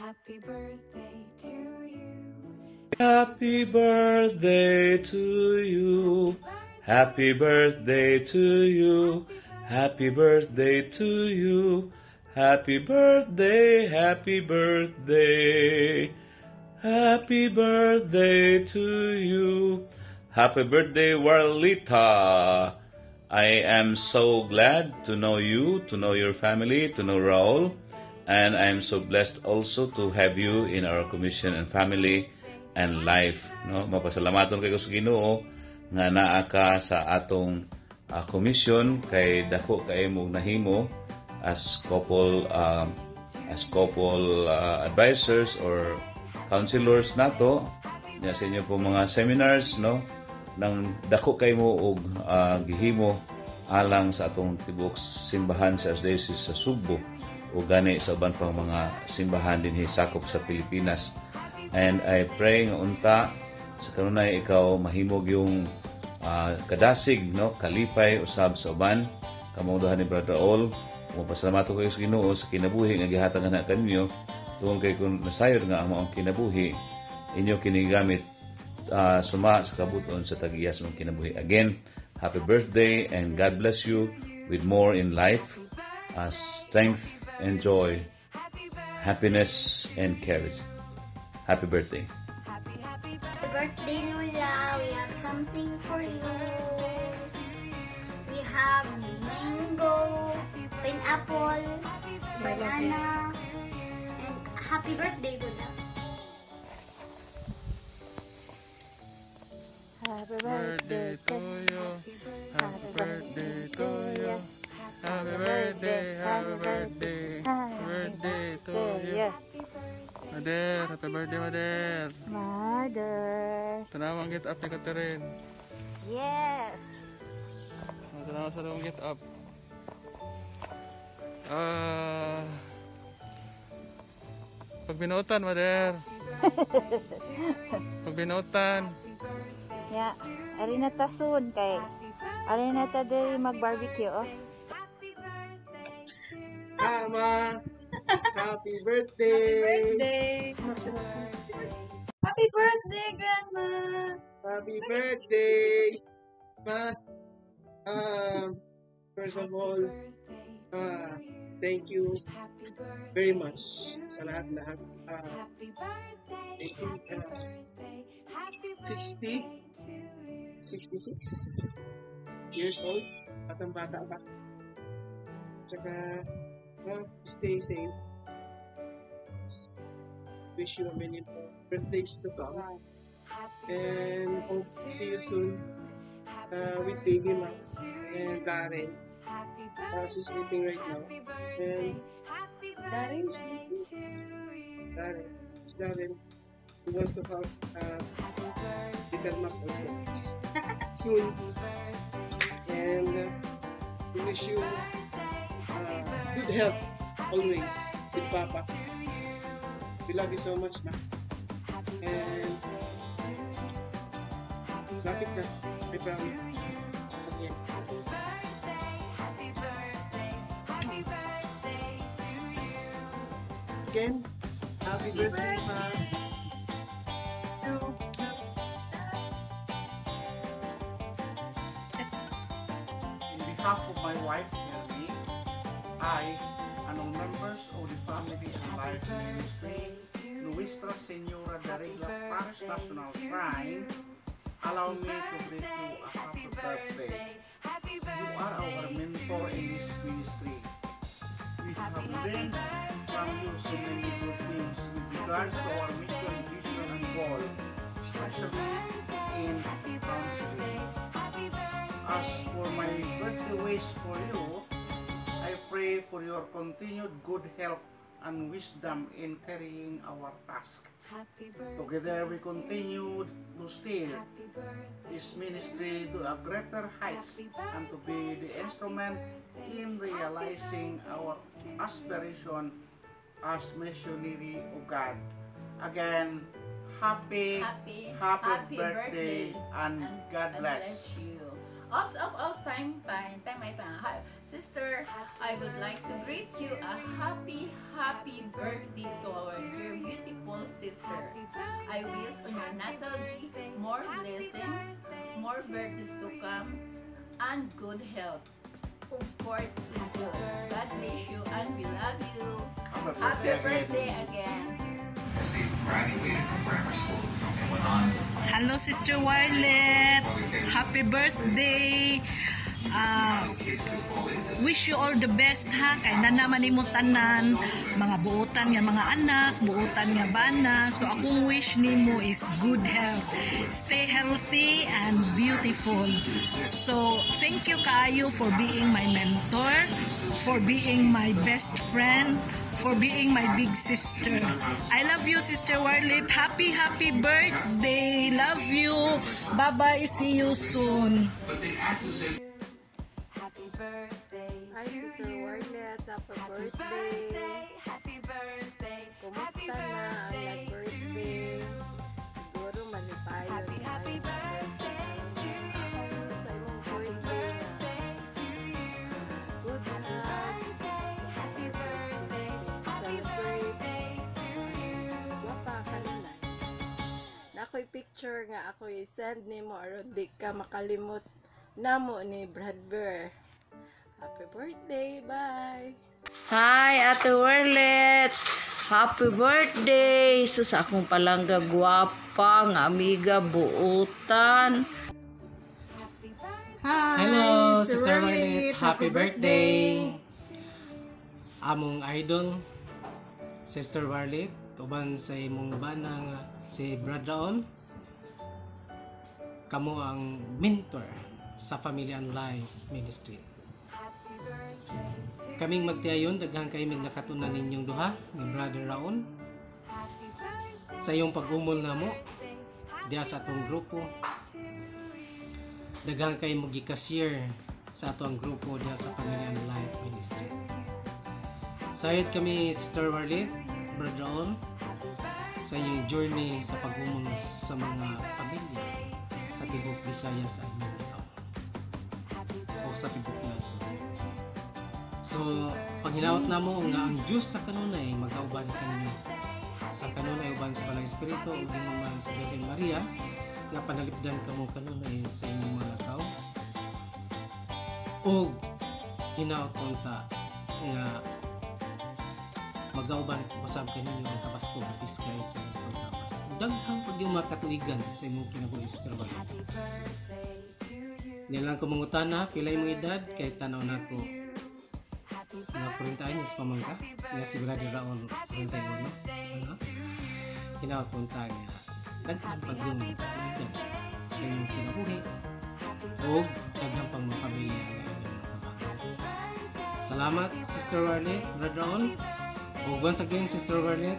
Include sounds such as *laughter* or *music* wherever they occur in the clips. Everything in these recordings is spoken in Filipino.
Happy birthday to you. Happy birthday to you. Happy birthday to you. Happy birthday to you. Happy birthday, happy birthday. Happy birthday to you. Happy birthday, Warlita. I am so glad to know you, to know your family, to know Raul. And I am so blessed also to have you in our commission and family and life. No? Mapasalamaton kayo sa Ginoo nga naa ka sa atong ah, commission kay dako kay mo nahimo as couple um, as couple uh, advisors or counselors nato nya sa inyo po mga seminars no nang dako kay mo og ah, gihimo alang sa atong tibok simbahan sa Archdiocese sa Subo o gani sa uban pang mga simbahan din sakop sa Pilipinas. And I pray nga unta sa kanunay ikaw mahimog yung ah, kadasig no? Kalipay usab sa uban. Kamoduhan ni Brother All Mapasalamat ko kayo sa Ginoo sa kinabuhi nga gihatag na kanyo. Tungod kay kung nasayod nga ang maong kinabuhi inyo kinigamit ah, suma sa kabuton sa tagiyas mong kinabuhi. Again, happy birthday and God bless you with more in life, uh, strength and joy, happiness and courage. Happy birthday. Happy, happy Happy birthday, Nula. We have something for you. We have mango, pineapple, banana, and happy birthday, Nula. Happy birthday to you. Mader, happy birthday, Mader. Mother. Tanawang get up ni Catherine. Yes. Tanawang sa rawang get up. Ah. pag binutan, Mader. pag binutan. Ya, ari na ta soon kay ari na ta diri mag-barbecue oh. Mama, happy birthday! Happy birthday, Grandma! Happy birthday! Ma, um, first of all, uh, thank you very much sa lahat-lahat. Uh, I think, uh, 60, 66 years old, batang bata pa. Tsaka, well, stay safe. Wish you many more birthdays to come. And hope to see you soon uh, with Baby Max and Darren. Uh, she's sleeping right now. And Darren is sleeping. Darren. It's Darren. He wants to have uh, little Max *laughs* also. soon. And uh, we wish you good health always with Papa. We love you so much, ma. And lapit na. I promise. Okay. Again, happy birthday, ma. In behalf of my wife, And all members of the Family and Life Ministry, Nuestra Senora de Regla Parish National Shrine, allow me to greet you a happy birthday. You are our mentor in this ministry. We have learned from you so many good things with regards to our mission, vision, and goal, especially in counseling. As for my birthday wish for you, pray for your continued good health and wisdom in carrying our task. Together we continue to steer this ministry to a greater heights and to be the instrument in realizing our aspiration as missionary of God. Again, happy, Happy, happy, birthday, and God bless. you. Also, also time, time, time, my time. Sister, I would like to greet you a happy, happy birthday to our dear beautiful sister. I wish on your Natalie more blessings, more birthdays to come, and good health. Of course, in good. God bless you and we love you. Happy birthday again. Kasi graduated from grammar school and went on. Hello, Sister Violet. Happy birthday. Ah, wish you all the best ha kay na naman imo tanan mga buotan nga mga anak buotan nga bana so akong wish nimo is good health stay healthy and beautiful so thank you kaayo for being my mentor for being my best friend for being my big sister. I love you, Sister Warlit. Happy, happy birthday. Love you. Bye-bye. See you soon. Happy birthday Hi, to you. Warlet. Happy Happy birthday. birthday, happy birthday, happy Kumusta na birthday to you. Siguro Happy, na happy ang birthday to you. Imong Happy birthday. birthday to you. Good Happy health. birthday, happy birthday, happy birthday to you. Wapa ka na. Na ako'y picture nga ako'y send nimo aron di ka makalimot namo ni Brad Bear. Happy birthday. Bye. Hi, Ate Warlet! Happy birthday! Sus, akong palangga gwapa, nga amiga buutan. Hi, Hello, Sister Violet. Happy birthday. Among idol, Sister Violet, tuban sa imong bana nga si Brad Raon. Kamo ang mentor sa Family and Life Ministry. Kaming magtiayon, daghang kay mig nakatunan ninyong duha ni Brother Raon. Sa iyong pag-umol na mo, diya sa atong grupo, daghang kay magikasir sa ato ang grupo diya sa Family and Life Ministry. Sayad kami Sister Warlit, Brother Raon, sa inyong journey sa pag-umol sa mga pamilya sa Tibok Visayas at Mindanao o sa Tibok Luzon. So, pag hinawat na mo nga ang Diyos sa kanunay magkauban kanino sa kanunay uban sa Palang Espiritu o ginuman sa Virgin Maria nga panalipdan kamo kanunay sa inyong mga lakaw o hinaot unta nga magauban usab kanino ang kabasko nga piskay sa inyong paglapas. Ug Daghang pag yung mga katuigan sa imong kinabuhis trabaho. Nilang ko mangutana, pila imong edad kay tanaw nako mga 40 anyos pa man ka nga si Brother Raon 41 no? ano? kinapunta niya daghan pag yung katuigan sa inyong kinabuhi o daghan pang mga pamilya matabaho. Salamat Sister Warlet, Brother Raon o once again Sister Warlet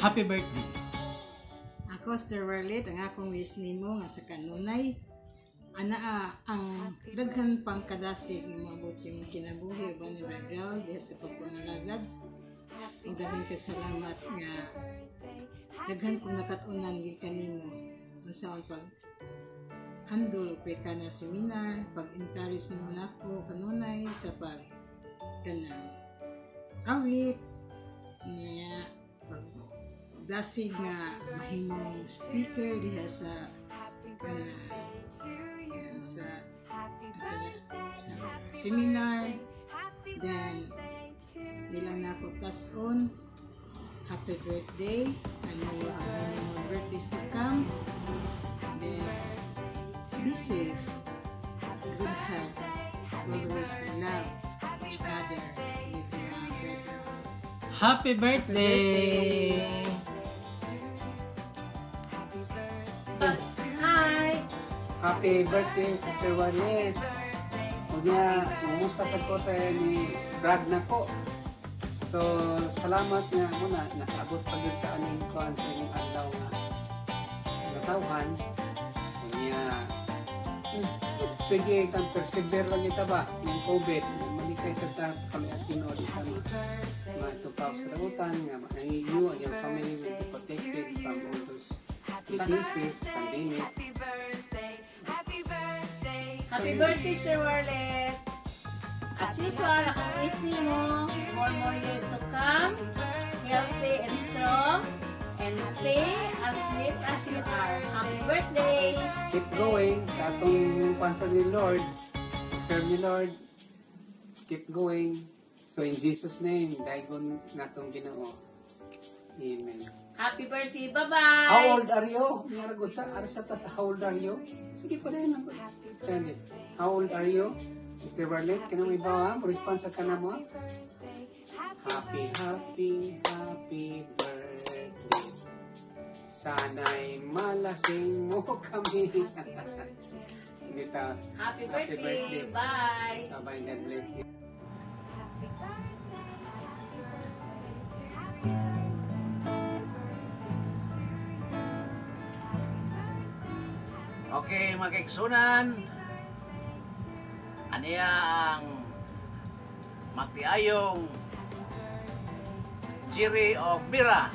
Happy birthday! Ako, Sister Warlet, ang akong wish nimo nga sa kanunay, ana ah, ang daghan pang kadasig nga maabot sa imong kinabuhi uban ni Brad diha sa pagpangalagad. Ug daghan kay salamat nga. Daghan kong nakatunan gid kanimo. Unsa ang pag handle og ka na seminar, pag-encourage nimo nako kanunay sa pag kanang awit. Niya pag dasig nga mahimong speaker diha sa kanang sa, sa, sa seminar then bilang na ako pass on happy birthday and may you have many more birthdays to come then be safe good health always love each other with your brother Happy birthday! Hi. Happy birthday, Sister Warlet. O niya, mumusta sa ko sa ni Brad na ko. So, salamat nga muna, nakaabot pa yun ka aning kuhan sa inyong adlaw nga natawhan. O niya, hmm, sige, kang persevere lang ita ba, ng COVID, malikay sa ta, kami as ginoo di ka ma, matupaw sa dagutan, nga and your family will be protected from all those diseases, pandemic. Happy birthday, happy birthday. Happy birthday, Sister Warlet! As usual, akong wish mo, more more years to come, healthy and strong, and stay as sweet as you are. Happy birthday! Keep going sa atong pansa ni Lord. Serve ni Lord. Keep going. So in Jesus name, daigon natong Ginoo. Amen. Happy birthday! Bye-bye! How old are you? Naragot sa arsa ta sa how old are you? Sige pa rin. Send it. How old are you? Sister Barlet, kana may bawa? Response ka na mo? Happy, happy, happy birthday. Sana'y malasing mo kami. Ta. Happy birthday! Bye! Bye-bye. God bless you. Mga kaigsunan. Aniya ang magtiayong Jiri o Mira.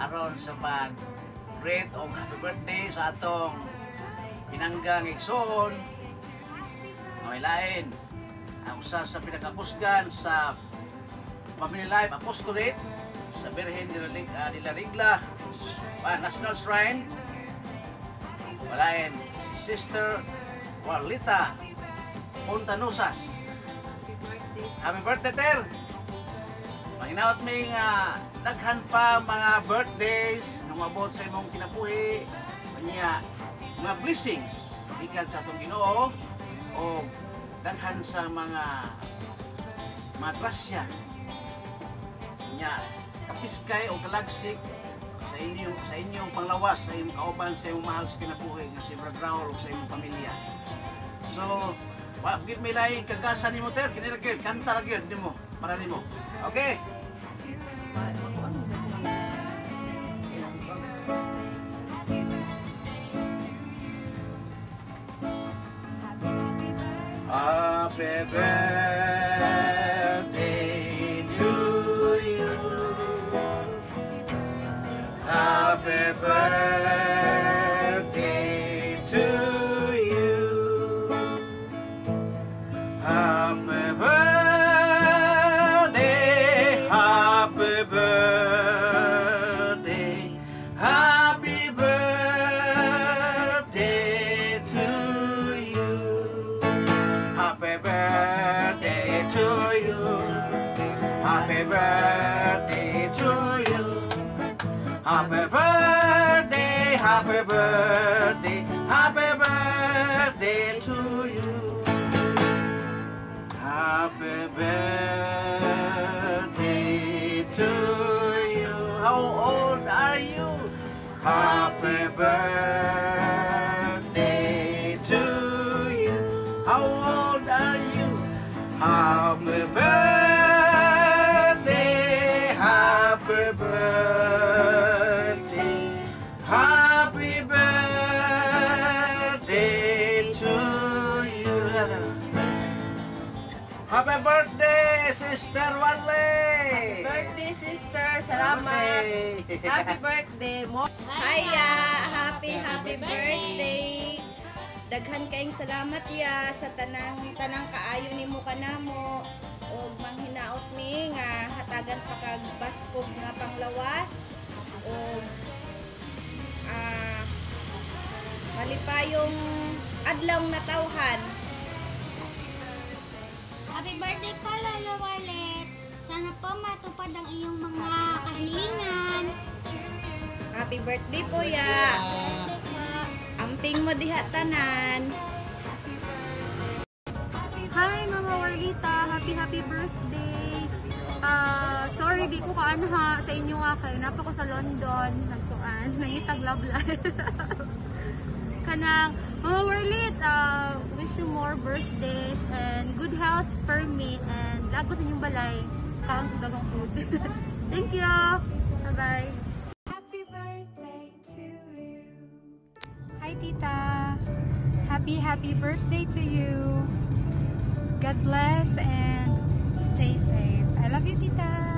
Aron sa pag great o happy birthday sa atong pinanggang igsoon. May lain. Ang usa sa pinakapusgan sa Family Life Apostolate sa Birhen de la Regla National Shrine Si Sister Walita Montanusas. Happy birthday, Ter! Panginaot may nga daghan pa mga birthdays na mabot sa imong kinabuhi. Kanya, mga blessings ikan sa atong Ginoo o daghan sa mga grasya. Kanya, kapiskay o kalagsik sa inyong sa inyong panglawas sa inyong kauban sa inyong mahal sa kinabuhi nga si Brad Raul sa inyong pamilya. So, wa gid may lain kagasan nimo ter kini ra gyud kanta ra gyud nimo para nimo. Okay? Happy birthday Happy birthday Happy birthday, Sister Wale! Birthday, sister. Salamat. Okay. Happy *laughs* birthday. Mo. Hiya! Happy, happy birthday! Daghan kayong salamat ya sa tanang tanang kaayo nimo kanamo ug manghinaot mi nga hatagan pa kag baskog nga panglawas ug ah malipayong adlaw na tawhan. Happy birthday po, Lolo Warlet. Sana po matupad ang iyong mga kahilingan. Happy birthday po ya. Birthday po. Amping mo diha tanan. Hi, Mama Warlita. Happy, happy birthday. Ah, sorry, di ko kaanha sa inyo nga kay napa ko sa London. Nagkuan, nangitag love *laughs* life. Kanang, Mama Warlit, uh, wish you more birthdays and good health for me and lago sa inyong balay. Kaon sa dagang food. Thank you. Bye-bye. Happy birthday to you. Hi, Tita. Happy, happy birthday to you. God bless and stay safe. I love you, Tita.